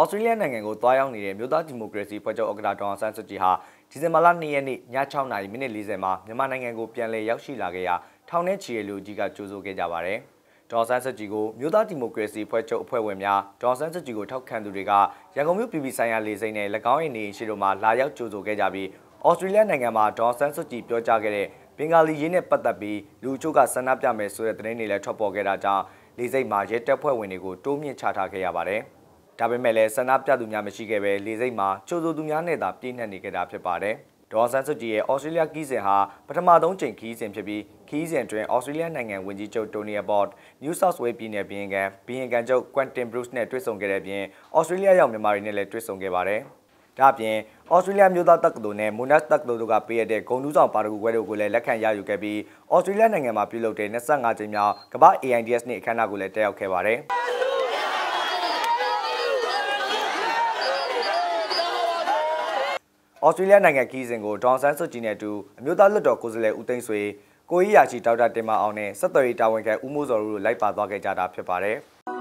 ဩစတြေးလျနိုင်ငံကိုတွားရောက်နေတဲ့မြို့သားဒီမိုကရေစီဖွဲ့ချုပ်ဥက္ကဋ္ဌဒေါ်အောင်ဆန်းစုကြည်ဟာဒီဇင်ဘာလ2ရက်နေ့ည6နာရီမိနစ်40မှာမြန်မာနိုင်ငံကိုပြန်လည်ရောက်ရှိလာခဲ့ရာထောင်နဲ့ချီတဲ့လူကြီးကကြိုဆိုခဲ့ကြပါတယ်။ဒေါ်ဆန်းစုကြည်ကိုမြို့သားဒီမိုကရေစီဖွဲ့ချုပ်အဖွဲ့ဝင်များဒေါ်ဆန်းစုကြည်ကိုထောက်ခံသူတွေကရန်ကုန်မြို့ပြည်ပြည်ဆိုင်ရာလေဆိပ်နဲ့၎င်းရဲ့နေအိမ်ရှိတို့မှာလာရောက်ကြိုဆိုခဲ့ကြပြီးဩစတြေးလျနိုင်ငံမှာဒေါ်ဆန်းစုကြည်ပြောကြားခဲ့တဲ့ဘင်္ဂါလီရေးနဲ့ပတ်သက်ပြီးလူအချို့ကဆန္ဒပြမယ်ဆိုတဲ့သတင်းတွေလည်းထွက်ပေါ်ခဲ့တာကြောင့်လေဆိပ်မှာရဲတပ်ဖွဲ့ဝင်တွေကိုတိုးမြင့်ချထားခဲ့ရပါတယ်။ ဒါပေမဲ့လည်းဆန္ဒပြသူများမရှိခဲ့ပဲလေစိတ်မှာချိုဆိုသူများနဲ့သာပြည့်နှက်နေကြတာဖြစ်ပါတယ်။ဒေါ်ဆန်းစုကြည်ရဲ့ဩစတြေးလျခီးစဉ်ဟာပထမဆုံးချိန်ခီးစဉ်ဖြစ်ပြီးခီးစဉ်တွင်ဩစတြေးလျနိုင်ငံဝန်ကြီးချုပ်တိုနီယာဘော့ဒ် New South Wales ပြည်နယ်ဘီယင်ကန်ဘီယင်ကန်ချုပ်ကွမ်တင်ဘရုစ်နဲ့တွေ့ဆုံခဲ့တဲ့ပြင်ဩစတြေးလျရောက်မြန်မာတွေနဲ့လည်းတွေ့ဆုံခဲ့ပါတယ်။ဒါ့အပြင်ဩစတြေးလျမျိုးသားတက္ကသိုလ်နဲ့မွန်နက်တက္ကသိုလ်တို့ကပေးရတဲ့ဂုံတူးဆောင်ပါရဂူပွဲတို့ကိုလည်းလက်ခံရယူခဲ့ပြီးဩစတြေးလျနိုင်ငံမှာပြုလုပ်တဲ့25ကြိမ်မြောက်ကမ္ဘာ AIDS နေ့အခမ်းအနားကိုလည်းတက်ရောက်ခဲ့ပါတယ်။ ဩစတြေးလျနိုင်ငံခီးစဉ်ကိုဒေါန်ဆန်းစုကြည်နဲ့အတူအမျိုးသားလွှတ်တော်ကိုယ်စားလှယ်ဦးသိန်းဆွေကိုကြီးရာချီဒေါက်တာတင်မအောင်နဲ့ဆက်သွယ်ရေးတာဝန်ခံဦးမိုးစောတို့လိုက်ပါသွားခဲ့ကြတာဖြစ်ပါတယ်။